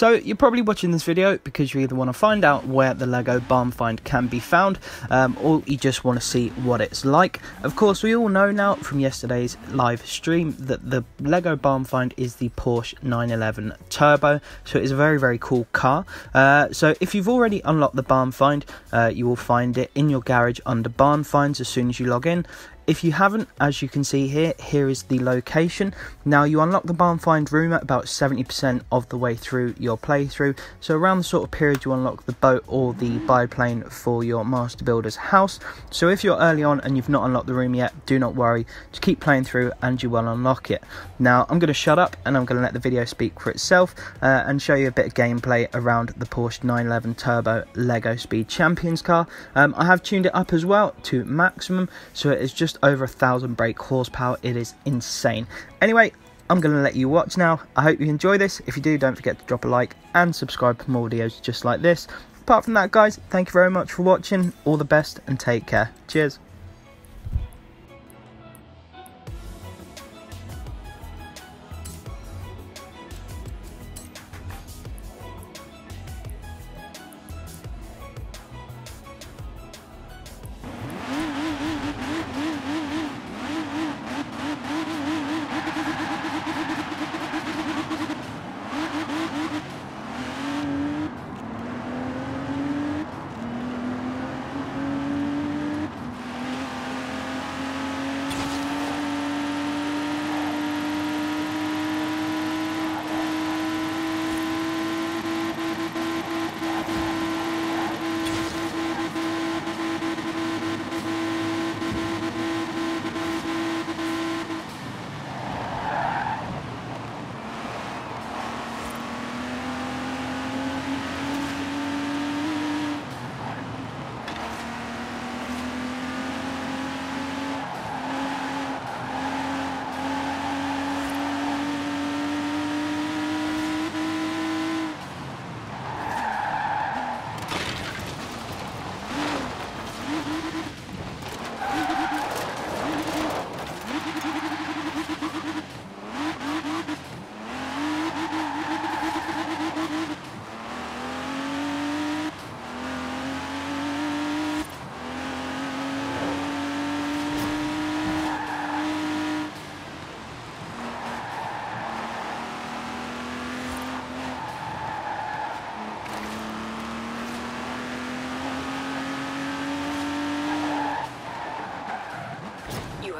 So you're probably watching this video because you either want to find out where the Lego Barn Find can be found um, or you just want to see what it's like. Of course we all know now from yesterday's live stream that the Lego Barn Find is the Porsche 911 Turbo so it is a very very cool car. Uh, so if you've already unlocked the Barn Find uh, you will find it in your garage under Barn Finds as soon as you log in if you haven't, as you can see here, here is the location. Now you unlock the barn find room at about 70% of the way through your playthrough. So around the sort of period you unlock the boat or the biplane for your master builder's house. So if you're early on and you've not unlocked the room yet, do not worry. Just keep playing through and you will unlock it. Now I'm going to shut up and I'm going to let the video speak for itself uh, and show you a bit of gameplay around the Porsche 911 Turbo Lego Speed Champions car. Um, I have tuned it up as well to maximum so it is just over a thousand brake horsepower. It is insane. Anyway, I'm going to let you watch now. I hope you enjoy this. If you do, don't forget to drop a like and subscribe for more videos just like this. Apart from that, guys, thank you very much for watching. All the best and take care. Cheers.